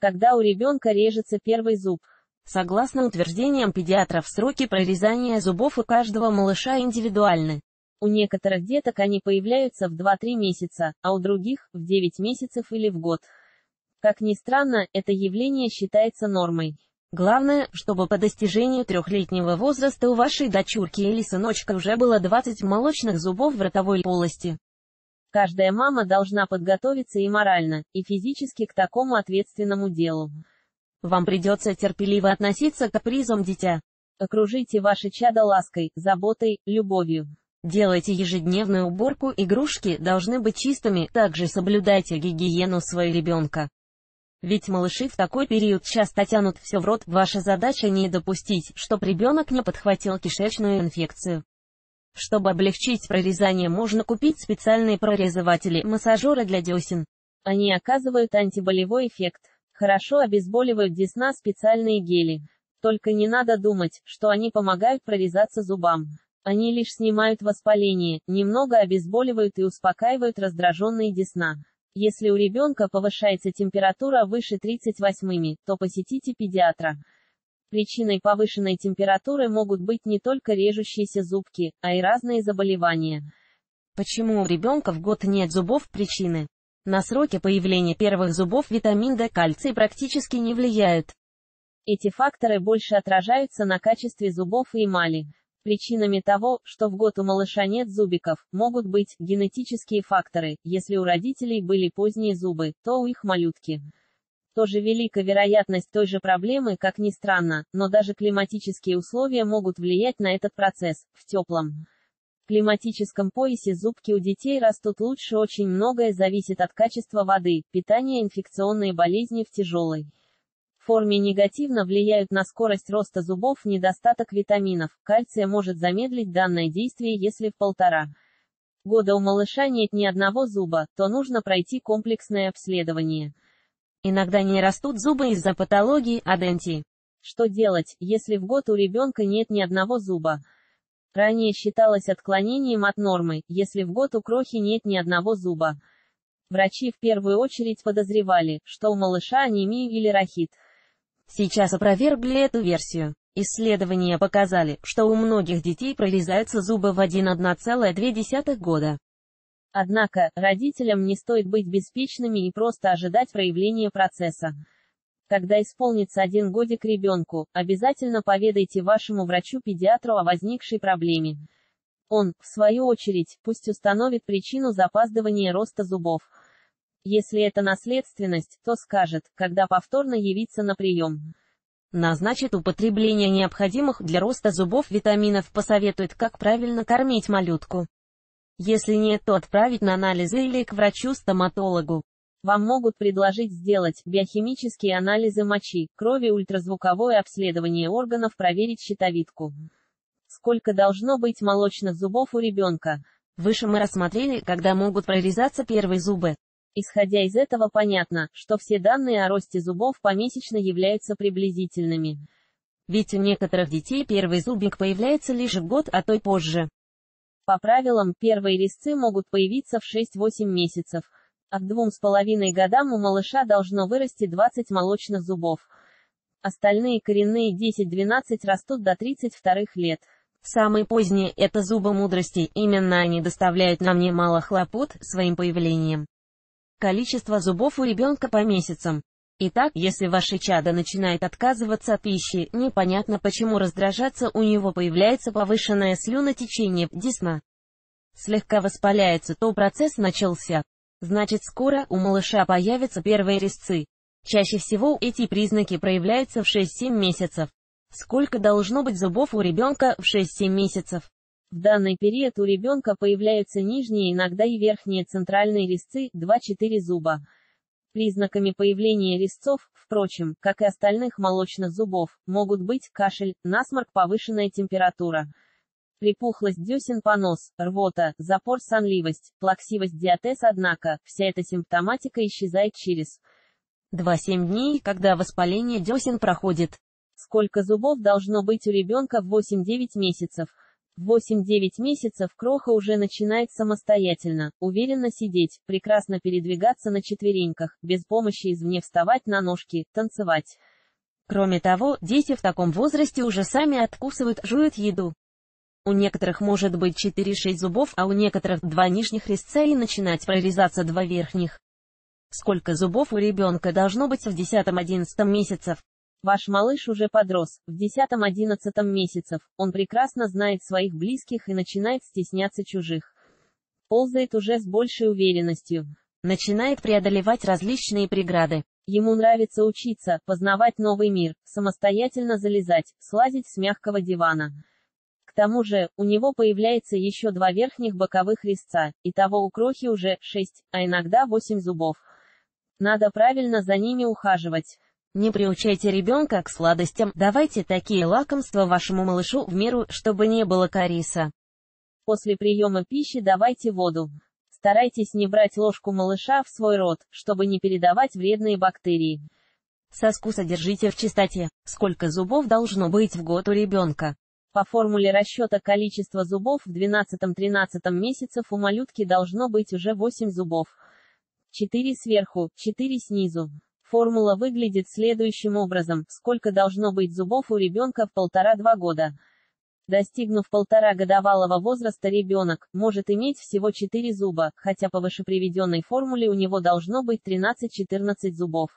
Когда у ребенка режется первый зуб. Согласно утверждениям педиатров, сроки прорезания зубов у каждого малыша индивидуальны. У некоторых деток они появляются в 2-3 месяца, а у других – в 9 месяцев или в год. Как ни странно, это явление считается нормой. Главное, чтобы по достижению трехлетнего возраста у вашей дочурки или сыночка уже было 20 молочных зубов в ротовой полости. Каждая мама должна подготовиться и морально, и физически к такому ответственному делу. Вам придется терпеливо относиться к капризам дитя. Окружите ваше чадо лаской, заботой, любовью. Делайте ежедневную уборку, игрушки должны быть чистыми, также соблюдайте гигиену своего ребенка. Ведь малыши в такой период часто тянут все в рот, ваша задача не допустить, чтобы ребенок не подхватил кишечную инфекцию. Чтобы облегчить прорезание можно купить специальные прорезыватели, массажеры для десен. Они оказывают антиболевой эффект. Хорошо обезболивают десна специальные гели. Только не надо думать, что они помогают прорезаться зубам. Они лишь снимают воспаление, немного обезболивают и успокаивают раздраженные десна. Если у ребенка повышается температура выше 38, то посетите педиатра. Причиной повышенной температуры могут быть не только режущиеся зубки, а и разные заболевания. Почему у ребенка в год нет зубов причины? На сроки появления первых зубов витамин D, кальций практически не влияют. Эти факторы больше отражаются на качестве зубов и эмали. Причинами того, что в год у малыша нет зубиков, могут быть генетические факторы. Если у родителей были поздние зубы, то у их малютки. Тоже велика вероятность той же проблемы, как ни странно, но даже климатические условия могут влиять на этот процесс. В теплом климатическом поясе зубки у детей растут лучше, очень многое зависит от качества воды, питания инфекционные болезни в тяжелой форме негативно влияют на скорость роста зубов, недостаток витаминов, кальция может замедлить данное действие, если в полтора года у малыша нет ни одного зуба, то нужно пройти комплексное обследование. Иногда не растут зубы из-за патологии аденти. Что делать, если в год у ребенка нет ни одного зуба? Ранее считалось отклонением от нормы, если в год у крохи нет ни одного зуба. Врачи в первую очередь подозревали, что у малыша анемия или рахит. Сейчас опровергли эту версию. Исследования показали, что у многих детей прорезаются зубы в 1,2 года. Однако, родителям не стоит быть беспечными и просто ожидать проявления процесса. Когда исполнится один годик ребенку, обязательно поведайте вашему врачу-педиатру о возникшей проблеме. Он, в свою очередь, пусть установит причину запаздывания роста зубов. Если это наследственность, то скажет, когда повторно явиться на прием. Назначит употребление необходимых для роста зубов витаминов, посоветует, как правильно кормить малютку. Если нет, то отправить на анализы или к врачу-стоматологу. Вам могут предложить сделать биохимические анализы мочи, крови, ультразвуковое обследование органов, проверить щитовидку. Сколько должно быть молочных зубов у ребенка? Выше мы рассмотрели, когда могут прорезаться первые зубы. Исходя из этого понятно, что все данные о росте зубов помесячно являются приблизительными. Ведь у некоторых детей первый зубик появляется лишь в год, а то и позже. По правилам, первые резцы могут появиться в 6-8 месяцев, а к двум с половиной годам у малыша должно вырасти 20 молочных зубов. Остальные коренные 10-12 растут до 32 лет. Самые поздние – это зубы мудрости, именно они доставляют нам немало хлопот своим появлением. Количество зубов у ребенка по месяцам. Итак, если ваше чадо начинает отказываться от пищи, непонятно почему раздражаться, у него появляется повышенное слюнотечение десна. Слегка воспаляется, то процесс начался. Значит скоро у малыша появятся первые резцы. Чаще всего эти признаки проявляются в 6-7 месяцев. Сколько должно быть зубов у ребенка в 6-7 месяцев? В данный период у ребенка появляются нижние, иногда и верхние центральные резцы, 2-4 зуба. Признаками появления резцов, впрочем, как и остальных молочных зубов, могут быть кашель, насморк, повышенная температура, припухлость десен, понос, рвота, запор, сонливость, плаксивость, диатез, однако, вся эта симптоматика исчезает через 2-7 дней, когда воспаление десен проходит. Сколько зубов должно быть у ребенка в 8-9 месяцев? В 8-9 месяцев кроха уже начинает самостоятельно, уверенно сидеть, прекрасно передвигаться на четвереньках, без помощи извне вставать на ножки, танцевать. Кроме того, дети в таком возрасте уже сами откусывают, жуют еду. У некоторых может быть 4-6 зубов, а у некоторых два нижних резца и начинать прорезаться два верхних. Сколько зубов у ребенка должно быть в 10-11 месяцев? Ваш малыш уже подрос, в 10-11 месяцев, он прекрасно знает своих близких и начинает стесняться чужих. Ползает уже с большей уверенностью. Начинает преодолевать различные преграды. Ему нравится учиться, познавать новый мир, самостоятельно залезать, слазить с мягкого дивана. К тому же, у него появляется еще два верхних боковых резца, и того у крохи уже 6, а иногда 8 зубов. Надо правильно за ними ухаживать. Не приучайте ребенка к сладостям, давайте такие лакомства вашему малышу в меру, чтобы не было кариеса. После приема пищи давайте воду. Старайтесь не брать ложку малыша в свой рот, чтобы не передавать вредные бактерии. Соску содержите в чистоте. Сколько зубов должно быть в год у ребенка? По формуле расчета количества зубов в 12-13 месяцев у малютки должно быть уже 8 зубов. 4 сверху, 4 снизу. Формула выглядит следующим образом. Сколько должно быть зубов у ребенка в полтора-два года? Достигнув полтора годовалого возраста ребенок может иметь всего 4 зуба, хотя по вышеприведенной формуле у него должно быть 13-14 зубов.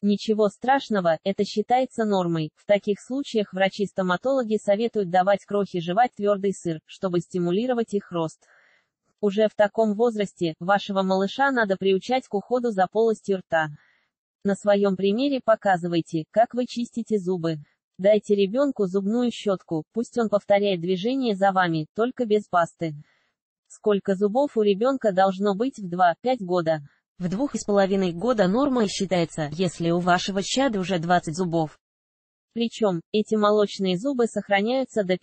Ничего страшного, это считается нормой. В таких случаях врачи-стоматологи советуют давать крохи жевать твердый сыр, чтобы стимулировать их рост. Уже в таком возрасте, вашего малыша надо приучать к уходу за полостью рта. На своем примере показывайте, как вы чистите зубы. Дайте ребенку зубную щетку, пусть он повторяет движение за вами, только без пасты. Сколько зубов у ребенка должно быть в 2-5 года? В двух с половиной года нормой считается, если у вашего чада уже 20 зубов. Причем, эти молочные зубы сохраняются до 5-6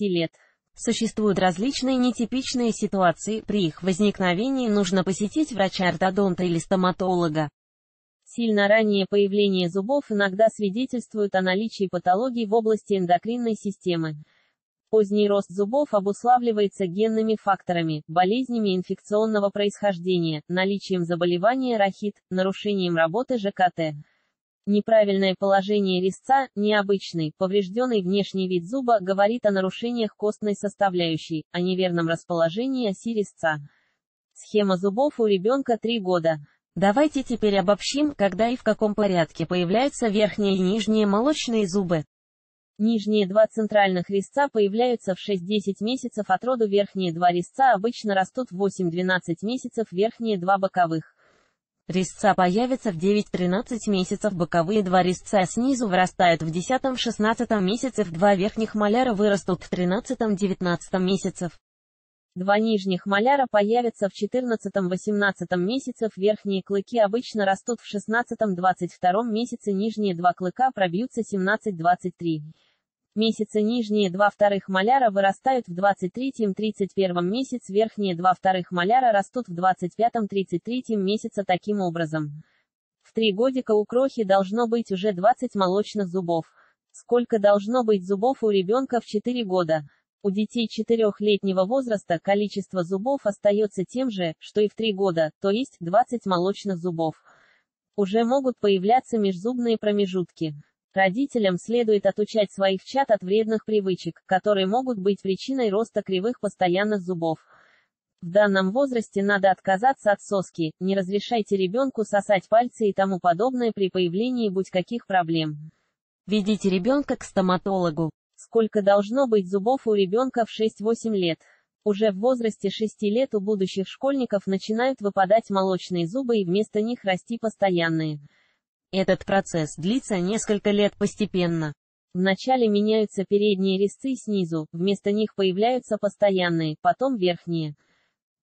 лет. Существуют различные нетипичные ситуации, при их возникновении нужно посетить врача-ортодонта или стоматолога. Сильно раннее появление зубов иногда свидетельствует о наличии патологий в области эндокринной системы. Поздний рост зубов обуславливается генными факторами, болезнями инфекционного происхождения, наличием заболевания рахит, нарушением работы ЖКТ. Неправильное положение резца, необычный, поврежденный внешний вид зуба, говорит о нарушениях костной составляющей, о неверном расположении оси резца. Схема зубов у ребенка 3 года. Давайте теперь обобщим, когда и в каком порядке появляются верхние и нижние молочные зубы. Нижние два центральных резца появляются в 6-10 месяцев от роду, верхние два резца обычно растут в 8-12 месяцев, верхние два боковых. Резца появятся в 9-13 месяцев, боковые два резца снизу вырастают в 10-16 месяцев, два верхних маляра вырастут в 13-19 месяцев. Два нижних маляра появятся в 14-18 месяцев, верхние клыки обычно растут в 16-22 месяце, нижние два клыка пробьются 17-23 месяца, нижние два вторых маляра вырастают в 23-31 месяц, верхние два вторых маляра растут в 25-33 месяца таким образом. В три годика у крохи должно быть уже 20 молочных зубов. Сколько должно быть зубов у ребенка в 4 года? У детей четырехлетнего возраста количество зубов остается тем же, что и в 3 года, то есть 20 молочных зубов. Уже могут появляться межзубные промежутки. Родителям следует отучать своих чад от вредных привычек, которые могут быть причиной роста кривых постоянных зубов. В данном возрасте надо отказаться от соски, не разрешайте ребенку сосать пальцы и тому подобное при появлении будь каких проблем. Ведите ребенка к стоматологу. Сколько должно быть зубов у ребенка в 6-8 лет? Уже в возрасте 6 лет у будущих школьников начинают выпадать молочные зубы и вместо них расти постоянные. Этот процесс длится несколько лет постепенно. Вначале меняются передние резцы снизу, вместо них появляются постоянные, потом верхние.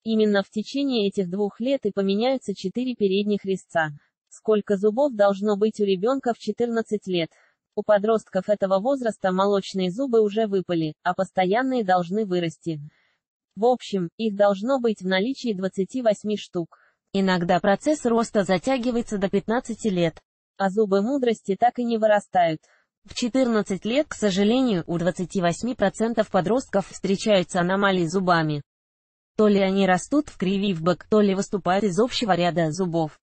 Именно в течение этих двух лет и поменяются четыре передних резца. Сколько зубов должно быть у ребенка в 14 лет? У подростков этого возраста молочные зубы уже выпали, а постоянные должны вырасти. В общем, их должно быть в наличии 28 штук. Иногда процесс роста затягивается до 15 лет. А зубы мудрости так и не вырастают. В 14 лет, к сожалению, у 28% подростков встречаются аномалии зубами. То ли они растут в криви в бок, то ли выступают из общего ряда зубов.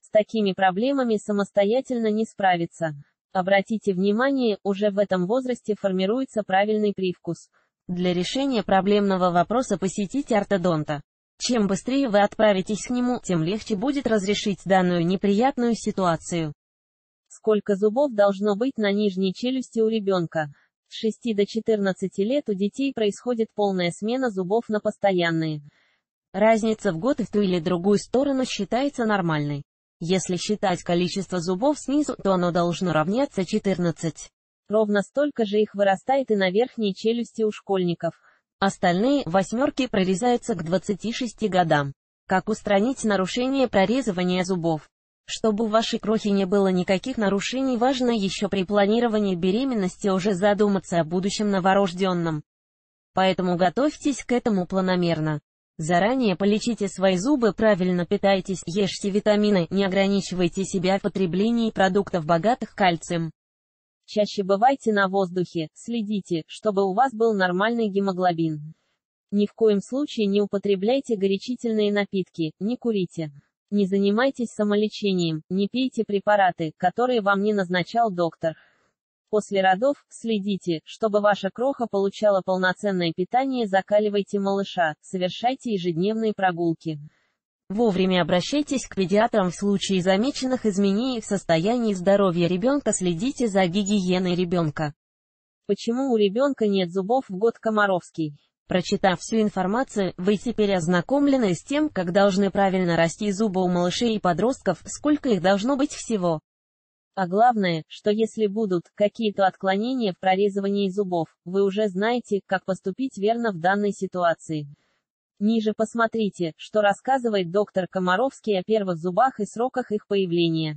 С такими проблемами самостоятельно не справиться. Обратите внимание, уже в этом возрасте формируется правильный привкус. Для решения проблемного вопроса посетите ортодонта. Чем быстрее вы отправитесь к нему, тем легче будет разрешить данную неприятную ситуацию. Сколько зубов должно быть на нижней челюсти у ребенка? С 6 до 14 лет у детей происходит полная смена зубов на постоянные. Разница в год в ту или другую сторону считается нормальной. Если считать количество зубов снизу, то оно должно равняться 14. Ровно столько же их вырастает и на верхней челюсти у школьников. Остальные восьмерки прорезаются к 26 годам. Как устранить нарушение прорезывания зубов? Чтобы у вашей крохи не было никаких нарушений, важно еще при планировании беременности уже задуматься о будущем новорожденном. Поэтому готовьтесь к этому планомерно. Заранее полечите свои зубы, правильно питайтесь, ешьте витамины, не ограничивайте себя в потреблении продуктов богатых кальцием. Чаще бывайте на воздухе, следите, чтобы у вас был нормальный гемоглобин. Ни в коем случае не употребляйте горячительные напитки, не курите. Не занимайтесь самолечением, не пейте препараты, которые вам не назначал доктор. После родов, следите, чтобы ваша кроха получала полноценное питание, закаливайте малыша, совершайте ежедневные прогулки. Вовремя обращайтесь к педиатрам в случае замеченных изменений в состоянии здоровья ребенка, следите за гигиеной ребенка. Почему у ребенка нет зубов в год Комаровский? Прочитав всю информацию, вы теперь ознакомлены с тем, как должны правильно расти зубы у малышей и подростков, сколько их должно быть всего. А главное, что если будут какие-то отклонения в прорезывании зубов, вы уже знаете, как поступить верно в данной ситуации. Ниже посмотрите, что рассказывает доктор Комаровский о первых зубах и сроках их появления.